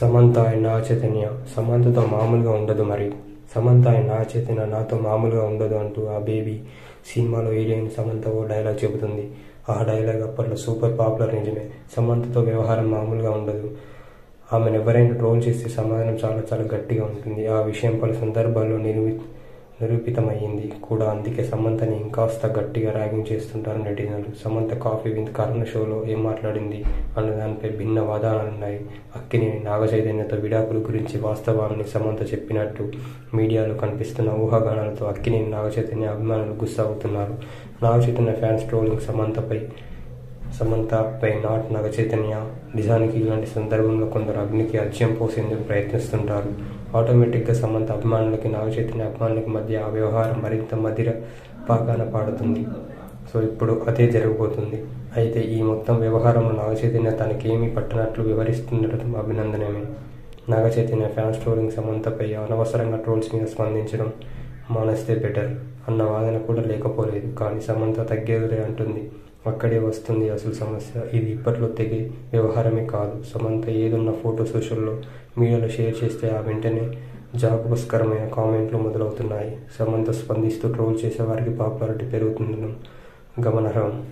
Samantha and Naga Chaitanya. సమంతతో మామూలుగా ఉండదు మరి. సమంత అండ్ నాగ చైతన్య నాతో మామూలుగా ఉండదు అంటూ ఆ బేబీ సినిమాలో హీరోయిన్ సమంత ఓ డైలాగ్ చెబుతుంది. ఆ డైలాగ్ అప్పట్లో సూపర్ పాపులర్ నిజమే. సమంతతో వ్యవహారం మామూలుగా ఉండదు. ఆమెను ఎవరైనా ట్రోల్ చేస్తే సమాధానం చాలా చాలా గట్టిగా ఉంటుంది. ఆ విషయం పలు సందర్భాల్లో నిర్మి నిరూపితమయ్యింది కూడా. అందుకే సమంతని ఇంకాస్త గట్టిగా ర్యాగింగ్ చేస్తుంటారు నెటిజన్లు సమంత కాఫీ విత్ కరుణ షోలో ఏం మాట్లాడింది? అన్న దానిపై భిన్న వాదనలున్నాయి అక్కినేని నాగచైతన్యతో విడాకుల గురించి వాస్తవాన్ని సమంత చెప్పినట్టు మీడియాలో కనిపిస్తున్న ఊహాగానాలతో అక్కిని నాగచైతన్య అభిమానులు గుస్సవుతున్నారు. నాగచైతన్య ఫ్యాన్స్ ట్రోలింగ్ సమంతపై సమంతపై నాట్ నాగ చైతన్య నిజానికి ఇలాంటి సందర్భంలో కొందరు అగ్నికి అజ్యం పోసేందుకు ప్రయత్నిస్తుంటారు. ఆటోమేటిక్గా సమంత అభిమానులకి నాగ చైతన్య అభిమానులకి మధ్య ఆ వ్యవహారం మరింత మధిర పాకాన పాడుతుంది. సో ఇప్పుడు అదే జరగబోతుంది. అయితే ఈ మొత్తం వ్యవహారంలో నాగ చైతన్య తనకేమీ పట్టనట్లు వివరిస్తుండటం అభినందనమే. నాగ చైతన్య ఫ్యాన్స్ ట్రోలింగ్ సమంతపై అనవసరంగా ట్రోల్స్ మీద స్పందించడం మానేస్తే బెటర్ అన్న వాదన కూడా లేకపోలేదు. కానీ సమంత తగ్గేదిలే అంటుంది. అక్కడే వస్తుంది అసలు సమస్య. ఇది ఇప్పట్లో తెగే వ్యవహారమే కాదు. సమంత ఏదున్న ఫోటో సోషల్లో మీడియాలో షేర్ చేస్తే ఆ వెంటనే జాబుస్కరమైన కామెంట్లు మొదలవుతున్నాయి. సమంత స్పందిస్తూ ట్రోల్ చేసే వారికి పాపులారిటీ పెరుగుతుండడం గమనార్హం.